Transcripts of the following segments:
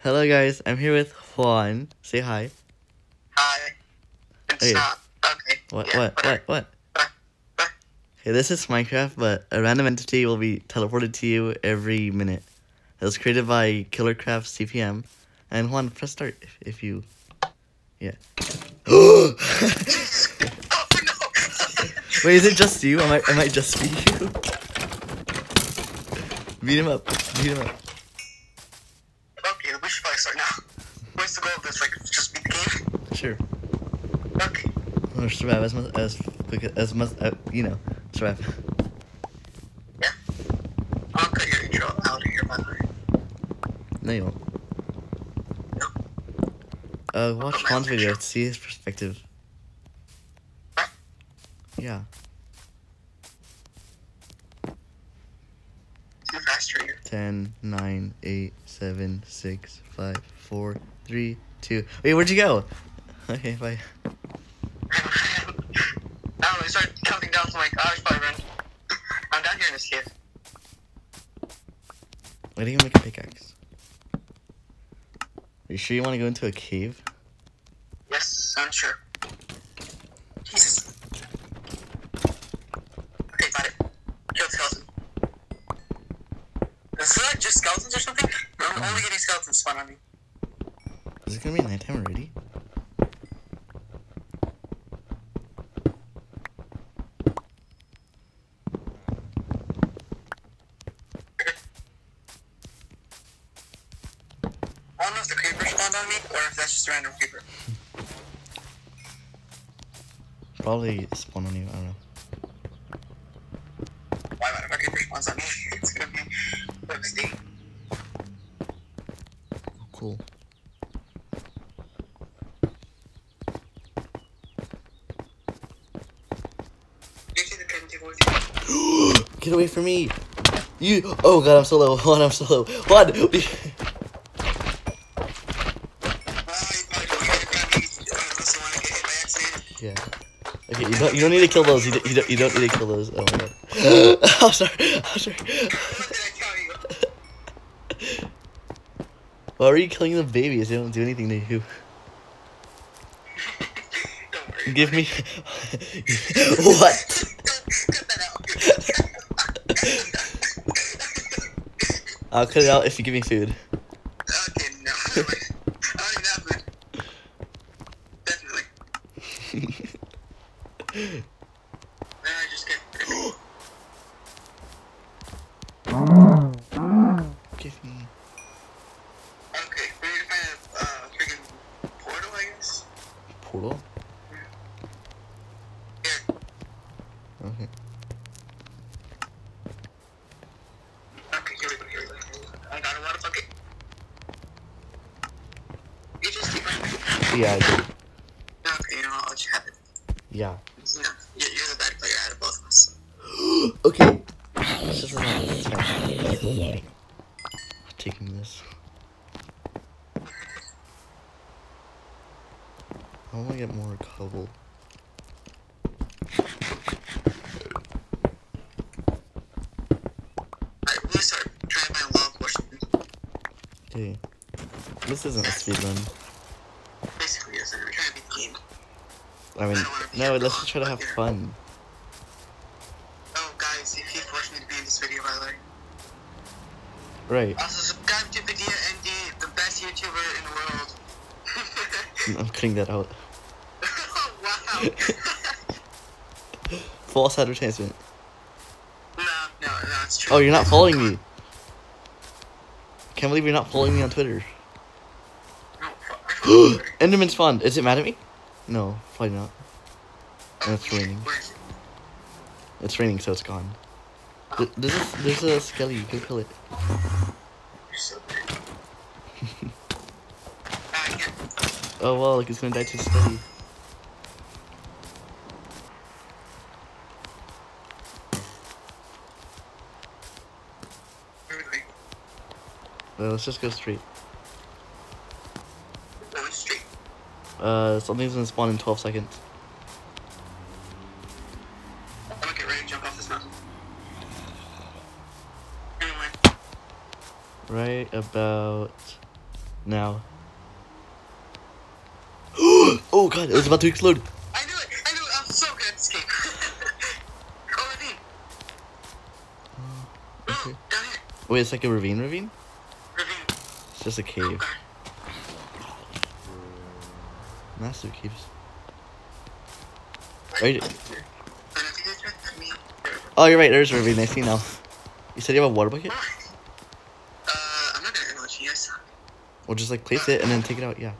Hello, guys. I'm here with Juan. Say hi. Hi. It's Hey. not. Uh, okay. What? yeah, what? whatever. What? What? What? What? Okay, this is Minecraft, but a random entity will be teleported to you every minute. It was created by KillerCraft CPM. And Juan, press start if, if you. Yeah. Oh no! Wait, is it just you? Am I? Am I just be you? Beat him up. Beat him up. Okay, we should probably start now. What's the goal of this? Like, just beat the game? Sure. Okay. Or survive as much as as much uh, you know survive. Yeah. I'll cut your intro out of here, by the way. No, you won't. No. Uh, watch Juan's video to see his perspective. What? Yeah. Too fast for you. 10, 9, 8, 7, 6, 5, 4, 3, 2. Wait, where'd you go? Okay, bye. Oh, I don't know, I started counting down, so I'm like, oh, I should probably run. I'm down here in this cave. Why do you make a pickaxe? Are you sure you want to go into a cave? Yes, I'm sure. Jesus. Okay, got it. Kill skeleton. Is it like just skeletons or something? I'm on me. Is it gonna be nighttime already? I don't know if the creeper spawned on me or if that's just a random creeper. Probably spawn on you, I don't know. Why not if a creeper spawns on me? It's gonna be devastating. Oh, cool. You see the crafting table with you? Get away from me! You! Oh god, I'm so low. One, I'm so low. One! Well, you don't get it from me unless you want to get hit by accident. Yeah. Okay, you don't, you don't need to kill those. You don't, you don't, you don't need to kill those. Oh my god. I'm sorry. I'm sorry. What did I tell you? Why are you killing the babies? They don't do anything to you. Don't worry. Give me. what? Cut that out. I'll cut it out if you give me food. okay, no. I don't even have food. Definitely. Then I just get give me. Okay, we need to find a uh, freaking portal, I guess. Portal? Here. Okay. Okay, here we go, here we go. Here we go. I got a water bucket. You just keep running. Yeah, I did. Okay, you know, I'll let you have it. Yeah. You know, you're, you're the better player out of both of us. okay. This is not. It's fine. This. I want to get more cobble. Alright, we're start trying to find lava. Okay. This isn't a speed run. Basically, we're trying to beat the game. I mean, no, let's just try to have fun. Oh, guys, if you forced me to be in this video, by the way. Right. Also, I'm cutting that out. oh, wow. False advertisement. no, no, no, it's true. Oh, you're not following me. Can't believe you're not following me on Twitter. Enderman spawned. Is it mad at me? No, probably not. Oh, it's raining. Where is it? It's raining, so it's gone. Th- There's a, there's a skelly. Go kill it. You're so good. Ah, I can't. Oh well, like it's gonna die to going? Uh, let's just go straight. Uh, something's gonna spawn in 12 seconds. Right about Now. oh god, it was about to explode. I knew it! I knew it! I'm so good at this game. oh, ravine. Oh, okay. down here. Wait, it's like a ravine ravine? Ravine. It's just a Oh, cave. God. Massive caves. Right. I that's right. I Oh, you're right, there's a ravine. I see now. You said you have a water bucket? Uh, I'm not gonna acknowledge you guys. Well, just like place it and then take it out, yeah.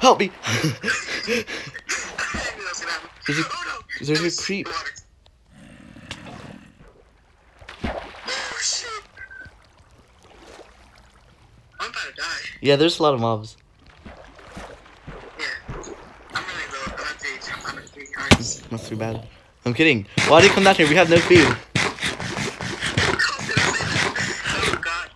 Help me! I knew that was gonna happen. There's a- there's a creep. water. Oh shit! I'm about to die. yeah, there's a lot of mobs. Yeah. I'm really low. I'm. I'm at three hearts. Must be bad. I'm kidding. Why did you come down here? We have no food. How did I say that?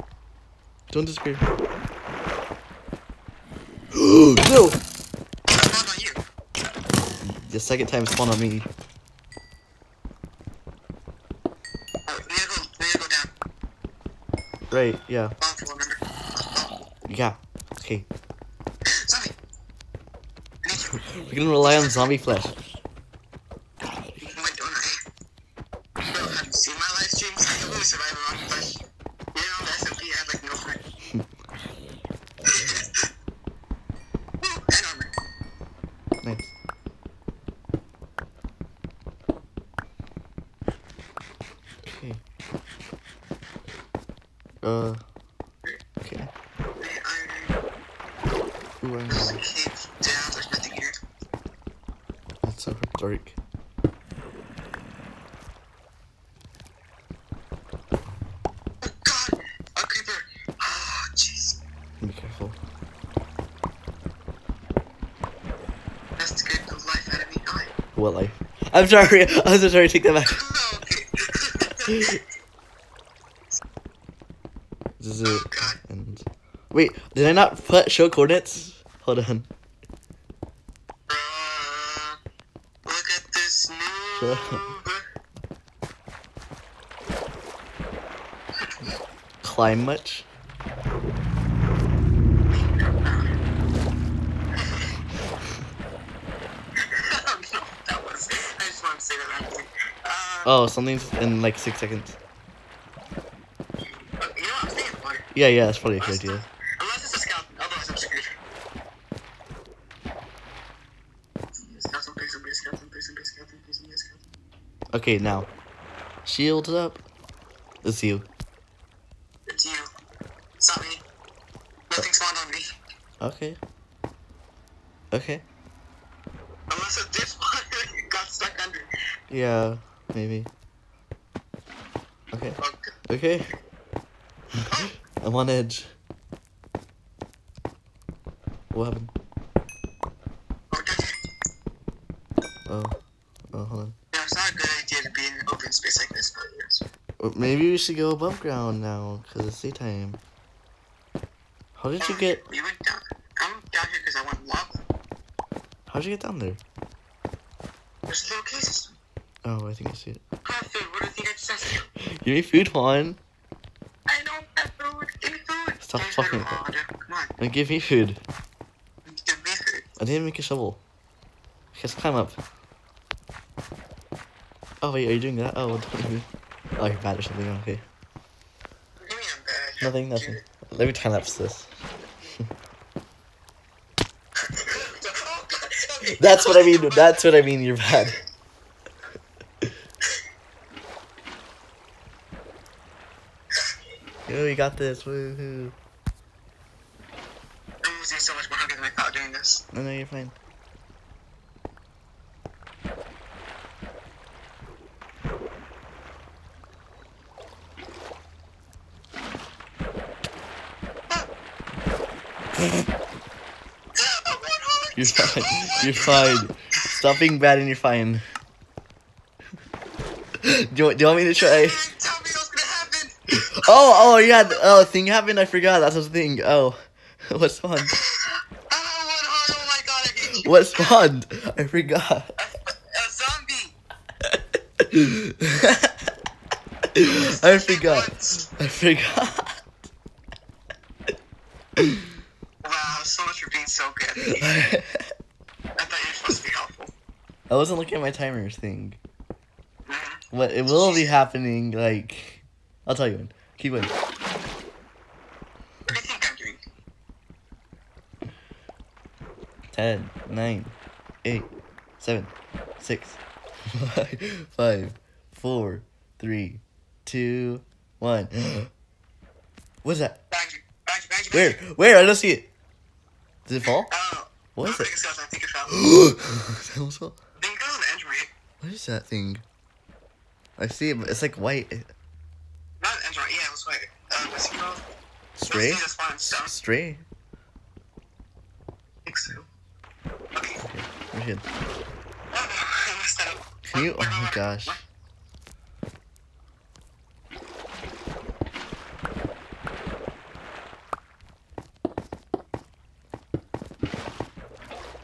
Oh. Don't disappear. No! Spawned. The second time spawn on me. Right, yeah. Yeah. Okay. zombie. I need you. We can rely on zombie flesh. Wait, don't I? Bro, have you seen my live streams? I can only survive on flesh. You know, the SMP, I have like no friend. Woo, and armor. Nice. Okay. Uh. Okay. Wait, iron. Ooh, I don't There's a know. cave down. There's nothing here. That's so dark. Oh god! A creeper! Oh, jeez. Be careful. That's the good of life out of me. Life? I'm sorry. I'm so sorry. Take that back. This is oh. And wait, did I not put show coordinates? Hold on. Uh, look at this Sure. Climb much? Oh, something's in like six seconds. uh, you know what? I'm staying in the water. Yeah, yeah, that's probably a good idea. Unless it's a skeleton, otherwise I'm screwed. Okay, now. Shields up. It's you. It's you. It's not me. Nothing spawned on me. Okay. Okay. Unless it did spawn, got stuck under. Yeah, maybe. Okay. Okay. I'm on edge. What happened? oh. Oh. Oh, hold on. Yeah, it's not a good idea to be in an open space like this, but yes. Maybe we should go above ground now, because it's daytime. How did you get... We went down. I'm down here because I want lava. How'd you get down there? There's little cases. Oh, I think I see it. I have food. What do you think I just asked you? Give me food, Juan. I don't have food. Give me food. Stop fucking-. Oh, come on. And give me food. Give me food. I didn't make a shovel. Let's climb up. Oh wait, are you doing that? Oh, don't you- oh, you're bad or something. Okay, What do you mean I'm bad? nothing, nothing. Let me time lapse this. That's what I mean. That's what I mean. You're bad. Yo, you got this. Woohoo! I'm losing so much more hunger than I thought doing this. No, no, you're fine. I'm on hard. You're fine. You're fine. Stop being bad and you're fine. do, you, do you want me to try? Oh, oh yeah. th- Oh, thing happened. I forgot. That's the thing. Oh, what spawned? I'm. Oh my God, I hate you. What spawned? I forgot. A, zombie. I forgot. I forgot. Wow, so much for being so good. I thought you were supposed to be helpful. I wasn't looking at my timer thing. Mhm. But it will be happening, like... I'll tell you when. Keep going. What do you think I'm doing? 10, 9, 8, 7, 6, 5, 4, 3, 2, 1. What is that? Badger, badger, badger, Where? Where? I don't see it. Did it fall? Oh. What is it? I think it fell. That almost fell. I think it goes on the. What is that thing? I see it, but it's like white. Not the edge right, yeah, it was white. Uh, what's it called? Stray? Those things that spawn in stone. Stray? I think so. Okay. We're good. Oh, I messed that up. Can you? Oh my gosh. where-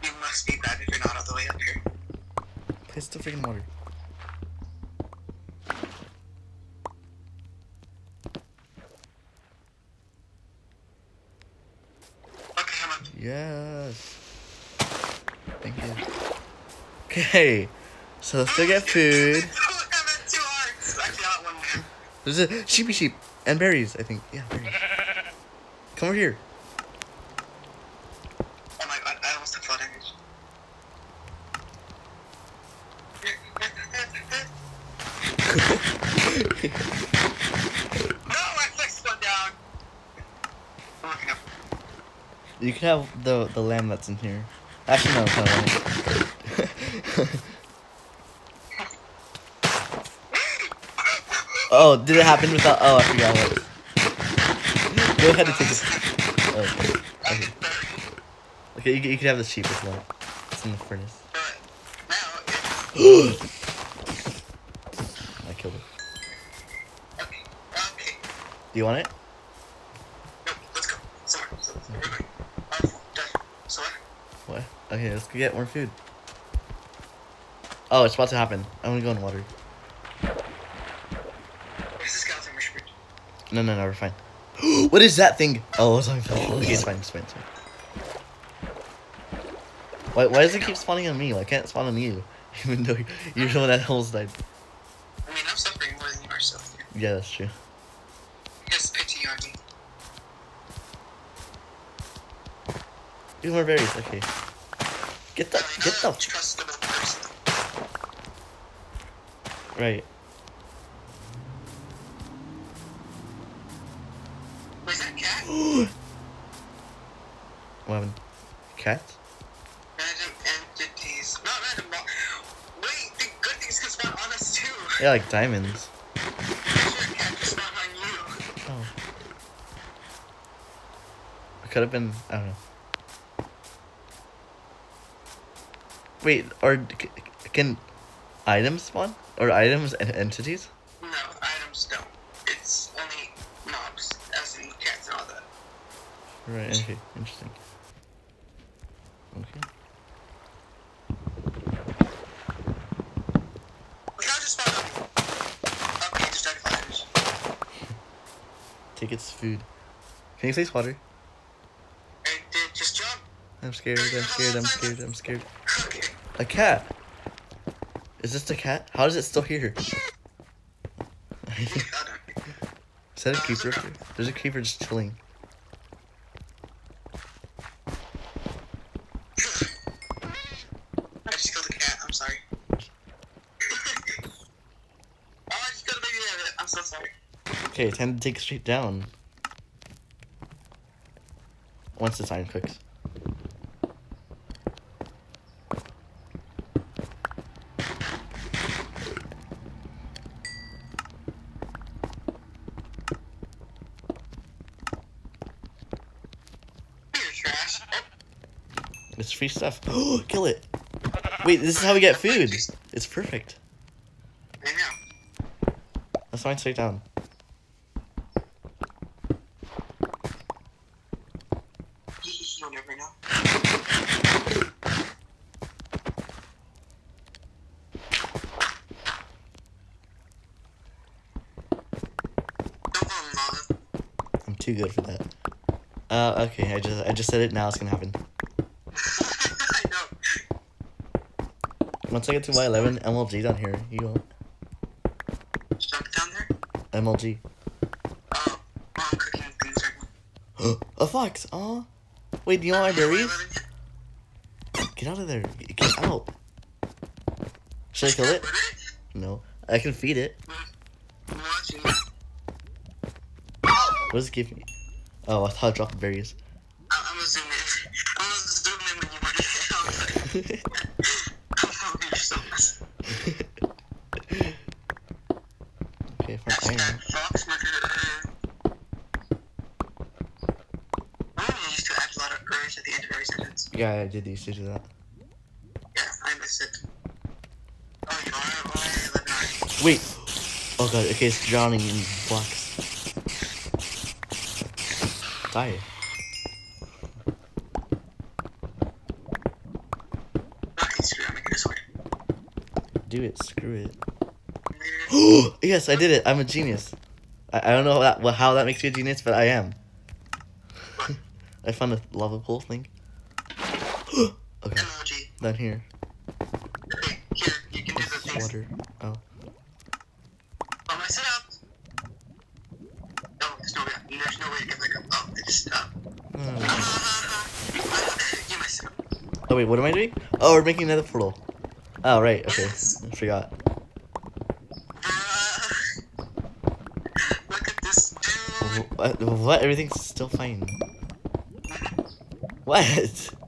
You must be bad if you're not all the way up here. Place the freaking water. Okay, I'm up. Yes. Thank you. Okay. So let's go get food. I'm at two hearts. Actually, I got one man. There's a sheepy sheep and berries, I think. Yeah, berries. Come over here. Oh my god, I almost took flood damage. no, my flex fell down. I'm looking up. You can have the the lamb that's in here. Actually, no, it's not a oh, did it happen without? Oh, I forgot what. Go ahead and take it. Oh, okay. Okay, okay you, you can have the sheep as well. It's in the furnace. But now it's I killed it. Do you want it? No, let's go. Somewhere. Somewhere. We're going. Oh, die. Somewhere. What? Okay, let's go get more food. Oh, it's about to happen. I'm gonna go in water. Where's the skeleton whispered? No, no, no, we're fine. what is that thing? Oh, it's on Okay, it's fine, it's fine, it's fine. Why, why does it keep spawning on me? Why can't it spawn on you? Even though you're the one that almost died. I mean, I'm suffering more than you are, so Yeah, that's true. just pity on me. Two more berries, okay. Get the, get the, trustable person. right. Where's that cat? What happened? Cat? Random entities. Not random. Wait, the good things can spawn on us too. Yeah, like diamonds. Sure, cat can spawn on you. Oh. It could have been, I don't know. Wait, or can items spawn? Or items and entities? No, items don't. It's only mobs, as in cats and all that. Right, okay, interesting. Okay. Look how just spawned on. Okay, just died flash. Take its food. Can you place water? I did just jump. I'm scared, I'm scared, I'm scared, I'm scared. A cat! Is this the cat? How is it still here? Is that a there? There's a creeper just chilling. I just killed a cat. I'm sorry. oh, I just killed a baby rabbit. I'm so sorry. Okay, time to take straight down. Once the sign clicks. You're trash. Oh, Oh, kill it! Wait, this is how we get food. It's perfect. I know. Let's mine straight down. You'll never know. I'm too good for that. Uh, okay, I just I just said it. Now it's gonna happen. I know. Once I get to Y11, MLG down here. You. Down there. MLG. Oh, well, I'm cooking things right now. a fox. Aw. Wait, do you want my berries? Get out of there. Get out. Should I kill it? No. I can feed it. What does it give me? Oh, I thought I dropped berries. I- I'm zoom. I'm in when you want it. I'm gonna be so messed. okay, fine. Iron. Hashtag fox murder. I only used to add a lot of ers at the end of every sentence. Yeah, I did used to do that. Yeah, I missed it. Oh, you are? Wait. Oh god. Okay, it's drowning in blocks. Die. Okay, screw it, I'm making a sword. Do it. Screw it. yes, I did it. I'm a genius. I, I don't know how that, well, how that makes you a genius, but I am. I found a lava pool thing. Down here. Okay, here, you can do the things. Water. Oh. Oh, mess it up. No, there's no way. There's no way to get back up. Oh, it's. Uh, hmm. Ah, you messed up. Oh wait, what am I doing? Oh, we're making another portal. Oh right, okay. Yes. I forgot. Look at this dude. What? what? Everything's still fine. Mm-hmm. What?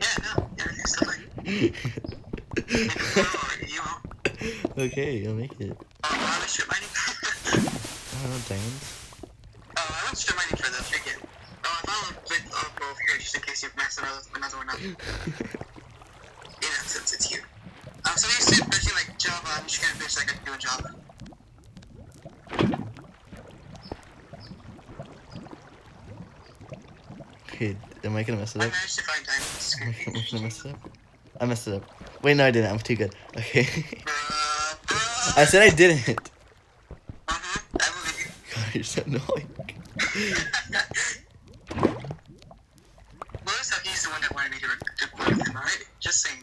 Yeah, no, everything's still fine. Make a portal, you know. okay, you'll make it. Oh, I was strip mining. I don't know, diamonds. oh, I went strip mining for the freaking. Oh, I found a bit of both here just in case you mess another, another one up. Yeah, since it's here. Um, so used to finishing like Java. I'm just gonna finish like I do in Java. okay, am I gonna mess it I up? managed to find diamonds. Am I gonna mess it up? I messed it up. Wait, no, I didn't. I'm too good. Okay. I said I didn't. Uh-huh. God, you're so annoying. Notice how he's the one that wanted me to record with him, alright? Just saying.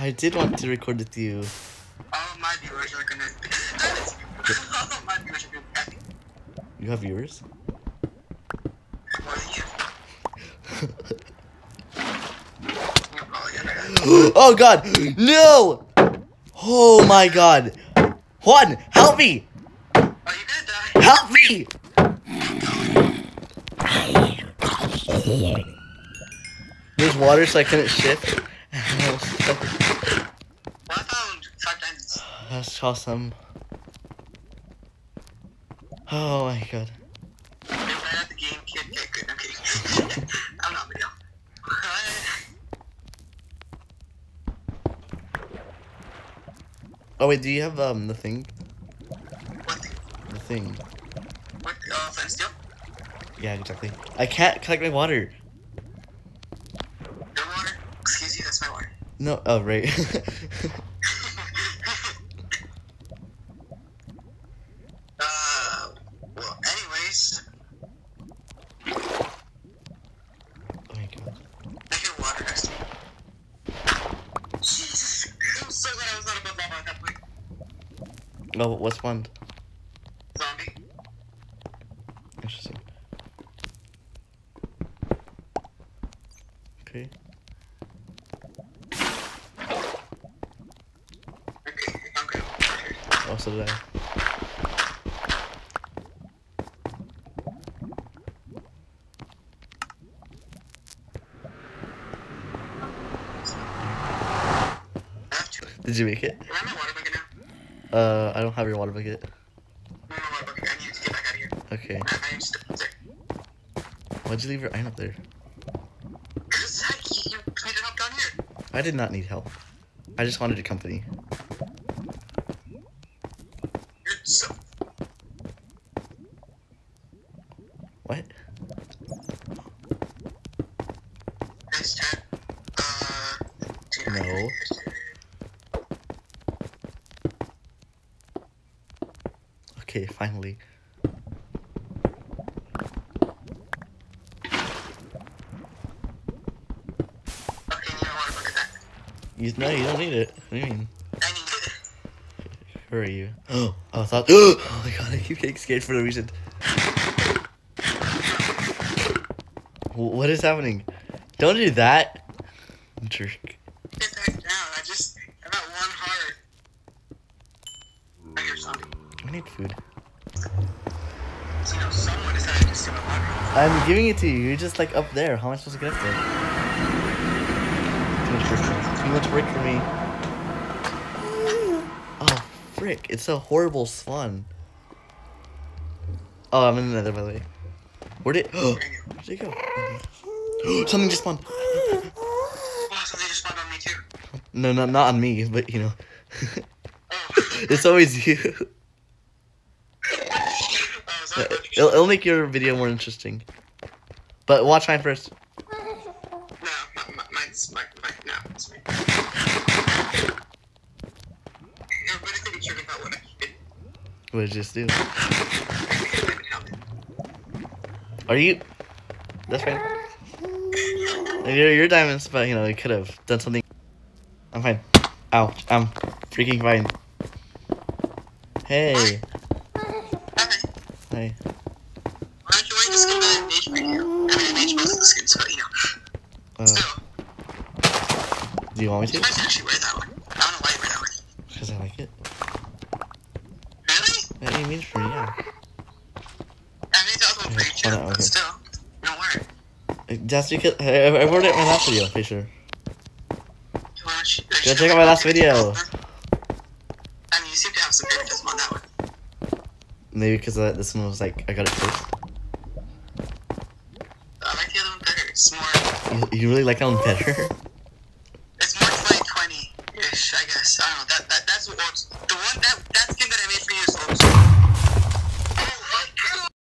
I did want to record with you. All my viewers are gonna. All my viewers are gonna. You have viewers? More than you. You're probably gonna. oh god! No! Oh my god! Juan, help me! Help me! There's water so I couldn't shift. That's awesome. Oh my god. You're bad at the game, kid. Okay, good. I'm kidding. I'm not video. Oh wait, do you have um the thing? The? The thing. What? Uh, fence deal? Yeah, exactly. I can't collect my water. Your water? Excuse you, that's my water. No, oh right. uh, well, anyways, oh my god. I hear water next to me. Jesus. I'm so glad I was not above lava at that point. Oh, what's one? Zombie. Interesting. Okay. Okay, I'm good. Did I. I have to. Did you make it? Am I in my water bucket now? Uh, I don't have your water bucket. I'm water bucket. I need to get back out of here. Okay. I, I need to step up there. Why'd you leave your iron up there? Because I, you need to help down here. I did not need help. I just wanted your company. You're so. What? Nice chat. Uh. dude, I No. gotta- Okay, finally. You, no, you don't need it. What do you mean? I need it. Who are you? Oh. oh, I thought. Oh my god, I keep getting scared for no reason. What is happening? Don't do that. Jerk. Get back down. I just, I'm at one heart. I hear something. I need food. So, you know, someone decided to steal my water. I'm giving it to you. You're just like up there. How am I supposed to get up there? Too much. Too for me. Oh, frick. It's a horrible spawn. Oh, I'm in the nether, by the way. Where did-. Oh, where'd it go? Something just spawned. Oh, something just spawned on me too. No, not, not on me, but you know. It's always you It'll, it'll make your video more interesting. But watch mine first. No, my, my, mine's my, my, no, it's me. Everybody could be tripping about what I did. What did you just do? Are you... That's fine. You're, you're diamonds, but you know, you could have done something. I'm fine. Ouch. I'm freaking fine. Hey. Hey. Uh, why don't you wait the skin that I made for you? I mean, I made most of the skins, but you know. Uh, Still, do you want me you to? might actually wear that one. I don't know why you wear that one. Because I like it. Really? Yeah, you mean for me, yeah. I made the other one for you Yeah, too, why not? but Okay. still, don't worry. That's because I, I wrote it in my last video, pretty sure. Why don't you, Go check out my last video. I mean, you seem to have some on that one. Maybe because uh, this one was like I got it first. I like the other one better. It's more, You, you really like that one better?